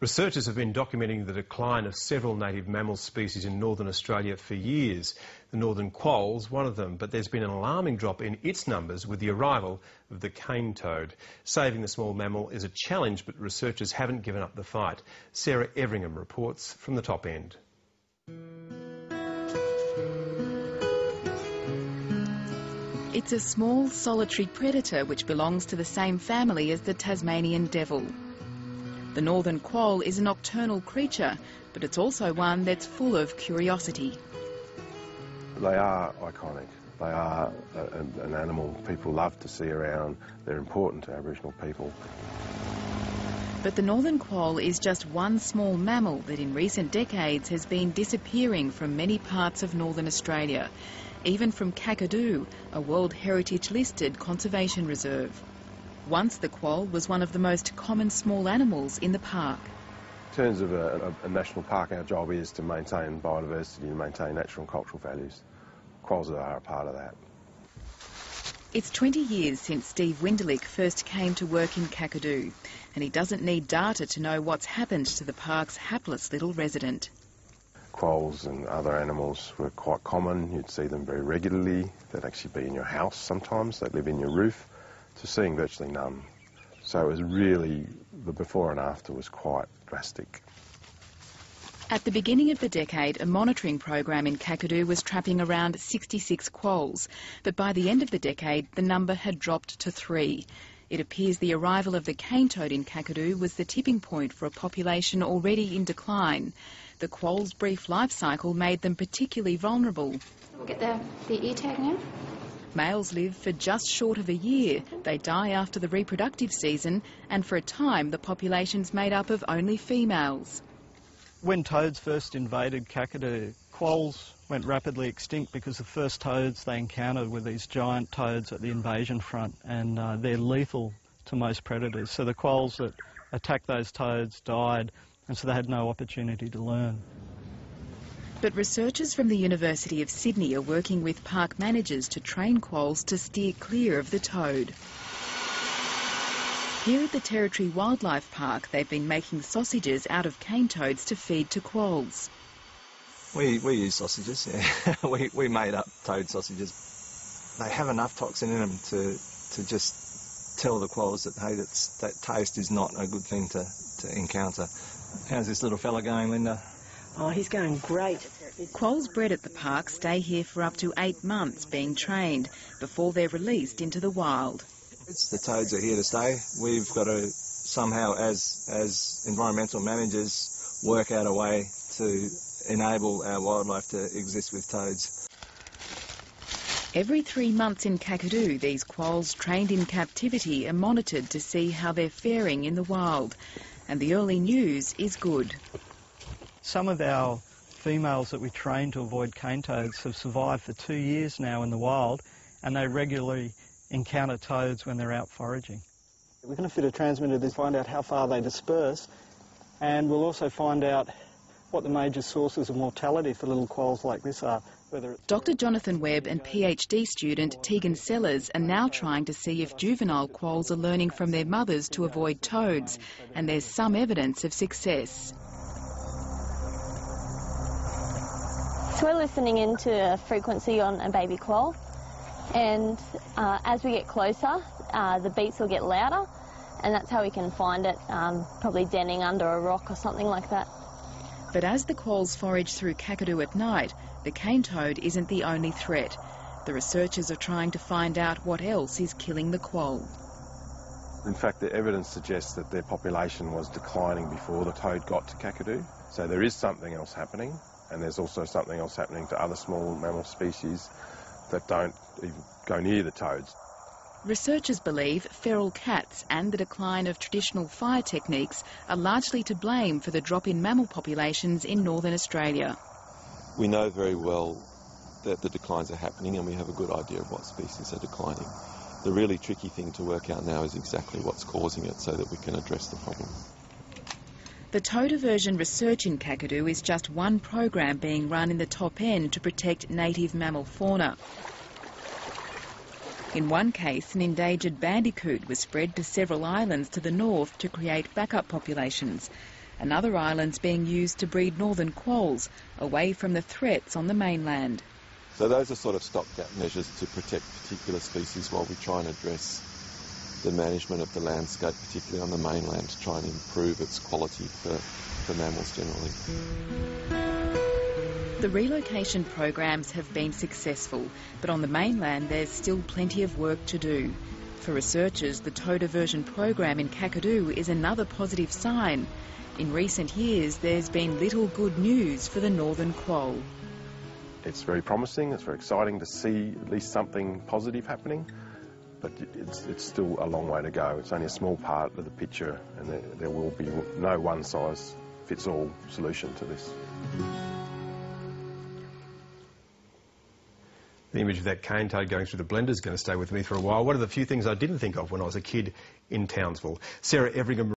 Researchers have been documenting the decline of several native mammal species in northern Australia for years. The northern quoll's one of them, but there's been an alarming drop in its numbers with the arrival of the cane toad. Saving the small mammal is a challenge, but researchers haven't given up the fight. Sarah Everingham reports from the top end. It's a small, solitary predator which belongs to the same family as the Tasmanian devil. The northern quoll is a nocturnal creature, but it's also one that's full of curiosity. They are iconic. They are an animal people love to see around. They're important to Aboriginal people. But the northern quoll is just one small mammal that in recent decades has been disappearing from many parts of northern Australia, even from Kakadu, a World Heritage listed conservation reserve. Once the quoll was one of the most common small animals in the park. In terms of a, a, a national park, our job is to maintain biodiversity and maintain natural and cultural values. Quolls are a part of that. It's 20 years since Steve Winderlich first came to work in Kakadu, and he doesn't need data to know what's happened to the park's hapless little resident. Quolls and other animals were quite common. You'd see them very regularly. They'd actually be in your house sometimes. They'd live in your roof to seeing virtually none. So it was really, the before and after was quite drastic. At the beginning of the decade, a monitoring program in Kakadu was trapping around 66 quolls, but by the end of the decade, the number had dropped to three. It appears the arrival of the cane toad in Kakadu was the tipping point for a population already in decline. The quoll's brief life cycle made them particularly vulnerable. We'll get the, the ear tag now. Males live for just short of a year. They die after the reproductive season, and for a time the population's made up of only females. When toads first invaded Kakadu, quolls went rapidly extinct because the first toads they encountered were these giant toads at the invasion front, and uh, they're lethal to most predators. So the quolls that attacked those toads died, and so they had no opportunity to learn. But researchers from the University of Sydney are working with park managers to train quolls to steer clear of the toad. Here at the Territory Wildlife Park, they've been making sausages out of cane toads to feed to quolls. We, we use sausages, yeah. we, we made up toad sausages. They have enough toxin in them to, to just tell the quolls that, hey, that's, that taste is not a good thing to, to encounter. How's this little fella going, Linda? Oh, he's going great. Quolls bred at the park stay here for up to eight months being trained before they're released into the wild. It's the toads are here to stay. We've got to somehow, as as environmental managers, work out a way to enable our wildlife to exist with toads. Every three months in Kakadu, these quolls trained in captivity are monitored to see how they're faring in the wild. And the early news is good. Some of our females that we train to avoid cane toads have survived for two years now in the wild and they regularly encounter toads when they're out foraging. We're going to fit a transmitter to find out how far they disperse and we'll also find out what the major sources of mortality for little quolls like this are. Whether Dr Jonathan Webb and PhD student Tegan Sellers are now trying to see if juvenile quolls are learning from their mothers to avoid toads, and there's some evidence of success. So we're listening into a frequency on a baby quoll, and uh, as we get closer, uh, the beats will get louder, and that's how we can find it, um, probably denning under a rock or something like that. But as the quolls forage through Kakadu at night, the cane toad isn't the only threat. The researchers are trying to find out what else is killing the quoll. In fact, the evidence suggests that their population was declining before the toad got to Kakadu. So there is something else happening and there's also something else happening to other small mammal species that don't even go near the toads. Researchers believe feral cats and the decline of traditional fire techniques are largely to blame for the drop in mammal populations in northern Australia. We know very well that the declines are happening and we have a good idea of what species are declining. The really tricky thing to work out now is exactly what's causing it so that we can address the problem. The toad aversion research in Kakadu is just one program being run in the top end to protect native mammal fauna. In one case, an endangered bandicoot was spread to several islands to the north to create backup populations. Another island's being used to breed northern quolls, away from the threats on the mainland. So those are sort of stopgap measures to protect particular species while we try and address the management of the landscape, particularly on the mainland, to try and improve its quality for, for mammals generally. The relocation programs have been successful, but on the mainland there's still plenty of work to do. For researchers, the toad aversion program in Kakadu is another positive sign. In recent years, there's been little good news for the northern quoll. It's very promising, it's very exciting to see at least something positive happening, but it's, it's still a long way to go. It's only a small part of the picture, and there, there will be no one size fits all solution to this. The image of that cane toad going through the blender is going to stay with me for a while. One of the few things I didn't think of when I was a kid in Townsville. Sarah Everingham